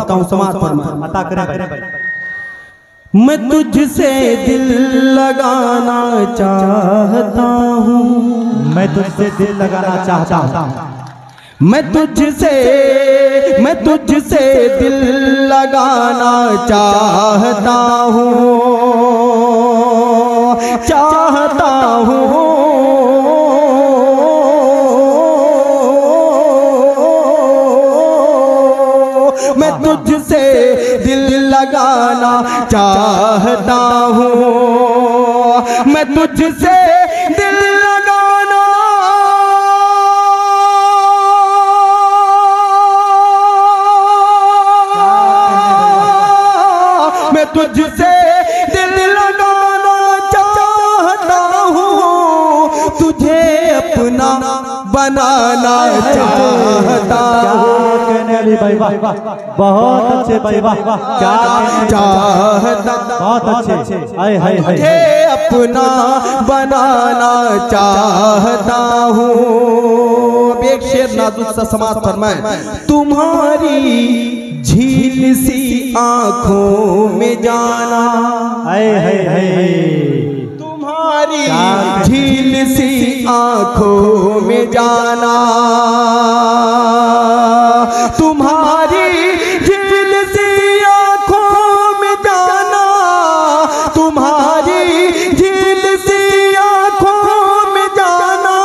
अता समाज भाई। मैं तुझसे दिल लगाना चाहता हूँ। मैं तुझसे दिल लगाना चाहता हूँ। मैं तुझसे मैं तुझसे दिल लगाना चाहता हूँ। चाहता हूँ। लगाना चाहता हूँ। मैं तुझसे दिल मैं तुझसे दिल लगाना चाहता हूँ। तुझे अपना बनाना चाहता हूँ। अली भाई वाह बहुत अच्छे भाई वाह क्या चाहता बहुत अच्छे। हाय हाय हाय अपना बनाना चाहता हूँ। एक शेर नाजुक सा समाज फरमाए तुम्हारी झील सी आँखों में जाना हाय हाय हाय तुम्हारी झील सी आँखों में जाना तुम्हारी झील सी आँखों में जाना। तुम्हारी झील सी आँखों में जाना।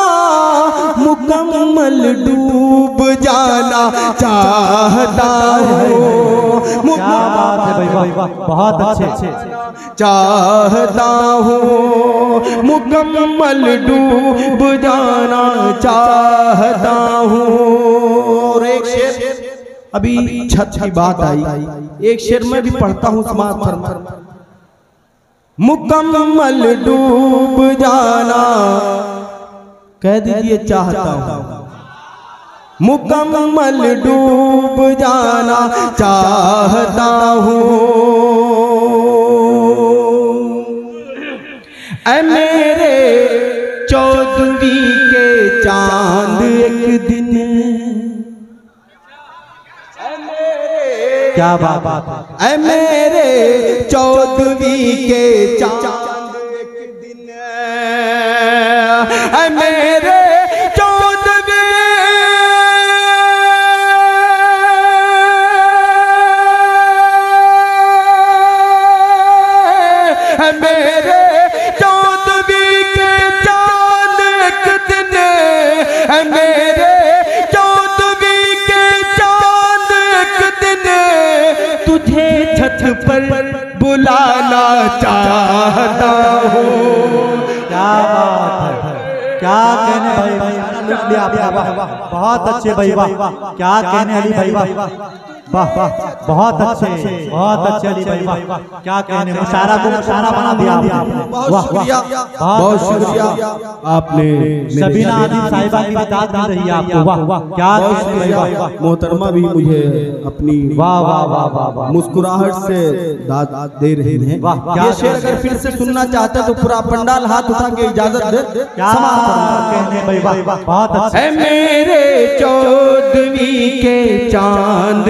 मुकम्मल डूब जाना चाहता हूँ। बहुत अच्छे चाहता हूँ। मुकम्मल डूब जाना चाहता हूँ। अभी छत की बात आई। एक शेर में भी पढ़ता हूँ समाज मुकम्मल डूब जाना। कह दीजिए चाहता हूँ। मुकम्मल डूब जाना। चाहता हूँ। मेरे चौदहवीं क्या बात? है मेरे चौधरी के चाँद कहने भाई लिख बहुत अच्छे भाई वाह क्या कहने अली भाई वाह वाह वाह बहुत अच्छे बहुत अच्छे अली भाई वाह क्या कहने मुशारा को मुशारा बना दिया आपने वाह शुक्रिया वाह बहुत शुक्रिया आपने सबीना आदिम साहिबा की दाद दी रही है आपको वाह वाह क्या कहने भाई मोहतरमा भी मुझे अपनी वाह वाह वाह वाह वाह मुस्कुराहट से दाद दे रही हैं वाह, क्या ये शेर अगर फिर से सुनना चाहते तो पूरा पंडाल हाथ उठा के इजाज़त दे क्या कहने भाई वाह बहुत अच्छे मेरे चौदहवीं के चाँद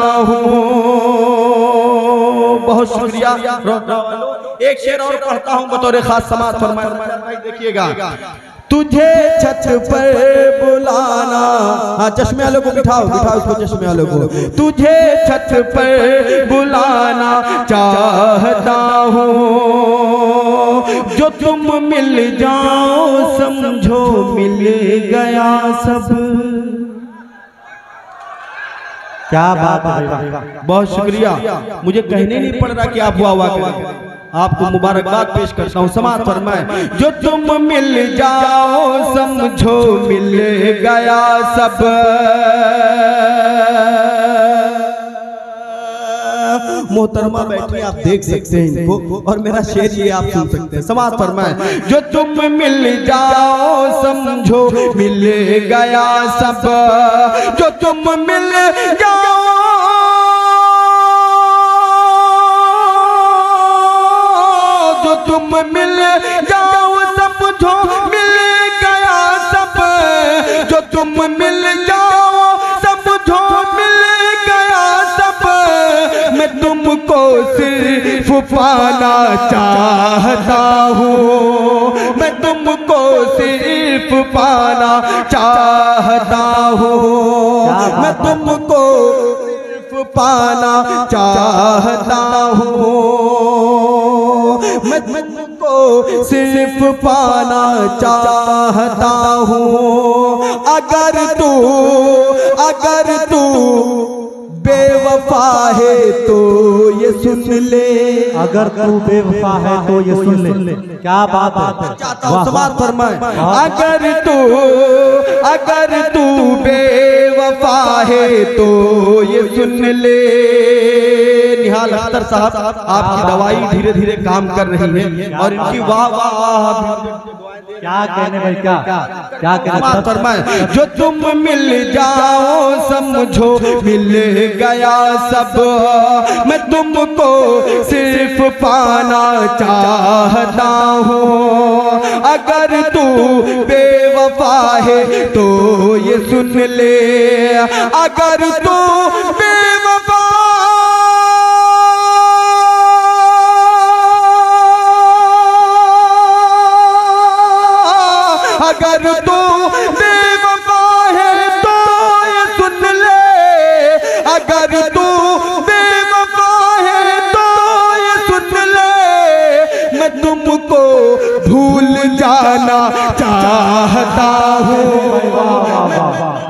शुक्रिया एक शेर और पढ़ता हूँ, बतौर खास समाज देखिएगा। तुझे छत पर बुलाना। हाँ चश्मे वालों को बिठाओ बिठाओ इसको चश्मे वालों को। तुझे छत पर बुलाना चाहता हूँ। जो तुम मिल जाओ, समझो मिल गया सब। क्या बात है? बहुत शुक्रिया। मुझे कहने नहीं पड़ रहा कि आप वाह करें। आपको मुबारकबाद पेश करता हूँ। समाज फरमाए, जो तुम मिल जाओ, समझो मिल गया सब। मोहतरमा बैठी, आप देख सकते हैं इनको। और मेरा शेर ये आप सुन सकते हैं। समाज फरमाए, जो तुम मिल जाओ, समझो मिल गया सब। जो तुम मिल जाओ तुम मिल जाओ समझो मिल गया सब। जो तुम मिल जाओ समझो मिल गया सब। मैं तुमको सिर्फ़ पाना चाहता हूँ। मैं तुमको सिर्फ़ पाना चाहता हूँ। मैं तुमको सिर्फ़ पाना चाहता हूँ। सिर्फ़ पाना चाहता हूँ। अगर तू अगर तू बेवफा है तो सुन ले। अगर तू बेवफा है तो ये सुन ले। क्या बात है? चाहता हूँ वाह, समाज वाह। अगर तू अगर तू बेवफा है तो ये सुन ले। निहाल अख्तर साहब आपकी दवाई धीरे धीरे काम कर रही है और इनकी वाह वाह वाह क्या कहने भाई क्या? क्या? कहने जो तुम मिल जाओ समझो मिल गया सब। मैं तुमको सिर्फ़ पाना चाहता हूँ। अगर तू बेवफा है तो ये सुन ले। अगर तू बेवफा चाहता हूँ।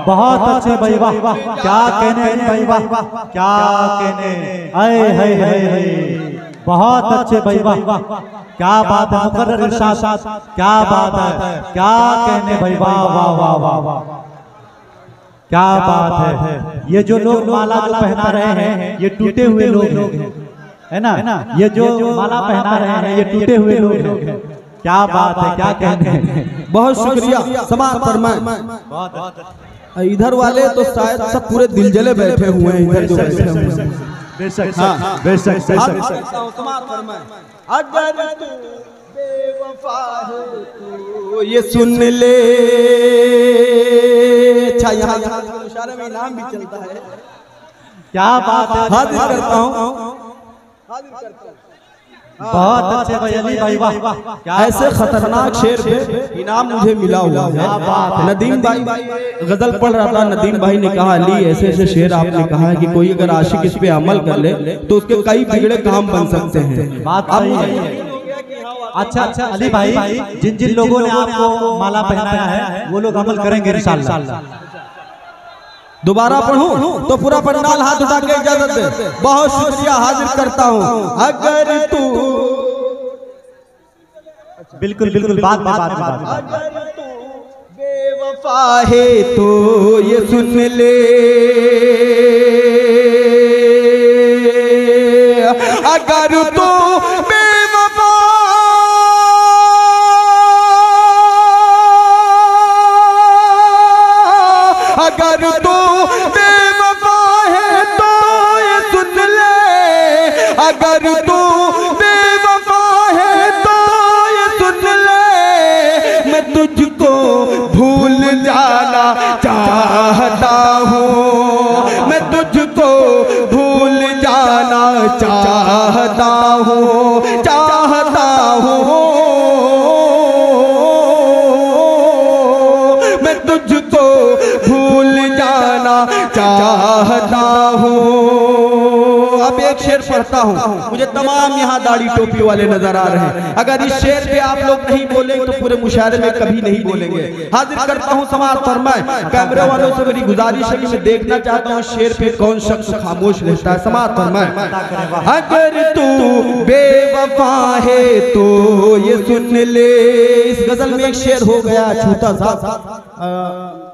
बहुत अच्छे भाई वाह। क्या कहने भाई वाह? क्या कहने आए हाय हाय हाय बहुत अच्छे भाई वाह। क्या बात है मुकर्रर इरशाद। क्या बात है क्या कहने भाई वाह वाह वाह वाह वाह। क्या बात है। ये जो लोग माला जो पहना रहे हैं ये टूटे हुए लोग हैं। है। ना? ये जो माला पहना रहे हैं ये टूटे हुए लोग हैं। क्या बात है क्या कहने हैं? बहुत शुक्रिया समाज फरमाए। बहुत इधर वाले तो शायद सब पूरे दिल जले बैठे हुए हैं इधर जो बैठे हुए हैं। बेशक हाँ। बेशक हाँ, बेशक। अगर तू बेवफा है तो ये सुन ले। अच्छा यहाँ यहाँ इशारे में इनाम भी चलता है। क्या बात है। हाजिर करता हूँ। बहुत अच्छे भाई अली भाई वाह वाह ऐसे खतरनाक शेर पे इनाम मुझे मिला हुआ है। नदीम भाई गज़ल पढ़ रहा था नदीम भाई ने कहा अली ऐसे ऐसे शेर आपने कहा है कि कोई अगर आशिक इस पे अमल कर ले तो उसके कई बिगड़े काम बन सकते हैं। है। अच्छा अच्छा अली भाई जिन जिन लोगों ने आपको माला पहनाया है वो लोग अमल करेंगे इंशाल्लाह। दोबारा पढ़ूं तो पूरा पंडाल हाथ उठा के इजाज़त दे। बहुत शुक्रिया हाजिर करता हूँ। अगर तू बिल्कुल बिल्कुल बात बात बात तू बेवफा है तो ये सुन ले। शेर हूँ। मुझे तमाम यहाँ दाढ़ी टोपी वाले नज़र आ रहे हैं। अगर इस शेर पे आप लोग नहीं बोलेंगे तो पूरे मुशायरे में कभी नहीं बोलेंगे। हाजिर करता हूँ समाज फरमाए कैमरे वालों से मेरी गुजारिश है मैं देखना चाहता हूँ शेर पे कौन शख्स खामोश रहता है। समाज फरमाए अगर तू बेवफा है तो ये सुन ले। इस गज़ल में एक शेर हो गया छोटा सा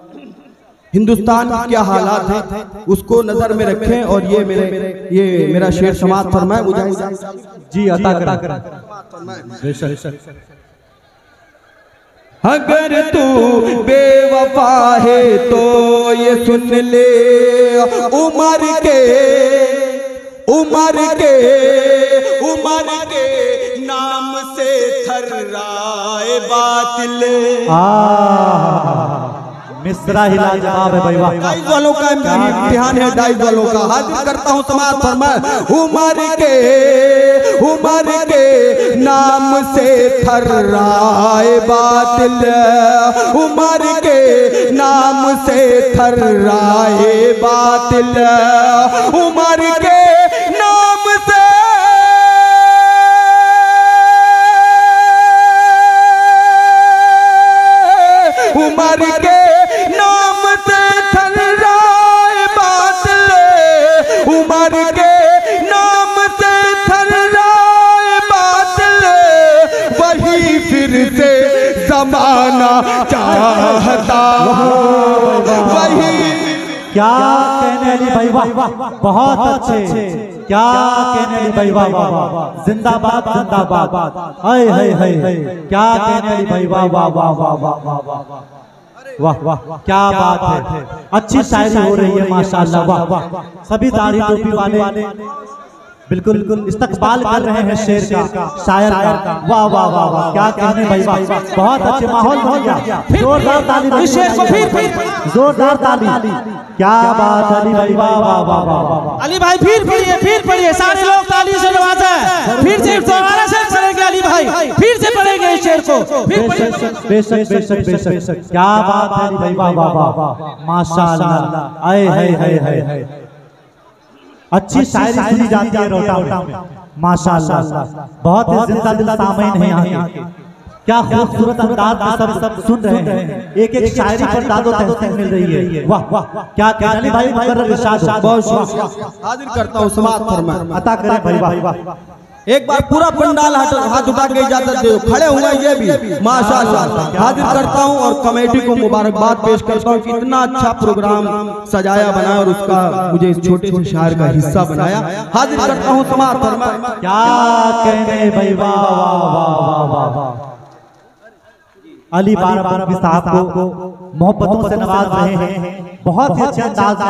हिंदुस्तान की क्या हालात है उसको नज़र में रखें और ये मेरे ये मेरा शेर समाज फरमाए मुझे जी अता करें। अगर तू बेवफा है तो ये सुन ले उमर के उमर के उमर के नाम से थर्राए बातिल। आ मिश्रा ही लाजवाब है भाई वाह डाइज वालों का इम्तिहान है डाइज वालों का। हाजिर करता हूँ समाज फरमाए उमर के उमर के नाम से थर्राए बातिल। उमर के नाम से थर्राए बातिल। उमर के जमाना चाहता वही क्या कहने अली भाई वाह बहुत अच्छे क्या कहने अली भाई वाह वाह वाह जिंदाबाद जिंदाबाद हाय हाय हाय हाय क्या कहने अली भाई वाह वाह वाह वाह वाह वाह वाह वाह वाह क्या बात है अच्छी शायरी हो रही है माशाल्लाह वाह वाह सभी दाढ़ी टोपी वाले बिल्कुल बिल्कुल इस्तकबाल कर रहे हैं शेर का शायर का वाह वाह वाह वाह क्या कहने भाई वाह बहुत अच्छे माहौल बन गया जोरदार ताली। शेर को फिर- फिर- जोरदार ताली क्या बात अली भाई वाह वाह वाह वाह अली भाई फिर पढ़िए फिर पढ़िए सारे लोग ताली से नवाजा है फिर से दोबारा से पढ़ेंगे अली भाई फिर से पढ़ेंगे इस शेर को फिर बेशक बेशक बेशक बेशक क्या बात है अली भाई वाह वाह वाह वाह माशाल्लाह आए हाय हाय हाय हाय अच्छी शायरी सुनी जाती है रोटा में। माशाल्लाह। बहुत ही ज़िंदा दिल सामीन है यहाँ के क्या खूबसूरत अंदाज में सब सब सुन रहे हैं। एक एक शायरी पर दादो तहसीन मिल रही है। वाह वाह क्या क्या अली भाई मुकर्रर इरशाद बहुत शुक्रिया। हाजिर करता हूँ समाज फरमा। अता करें भाई वाह। वाह। एक बार पूरा पंडाल हाथ हाथ उठा के इजाज़त दे खड़े हुए ये भी। माशाल्लाह। हाजिर करता हूँ और कमेटी को मुबारकबाद पेश करता हूँ कि इतना अच्छा प्रोग्राम सजाया बनाया और उसका मुझे इस छोटे से शहर का हिस्सा बनाया। हाजिर करता हूँ समाज क्या कहने भाई वाह वाह वाह वाह वाह वाह अली बार बार साहब को मोहब्बतों से नवाज़ रहे हैं। बहुत ही अच्छे अंदाज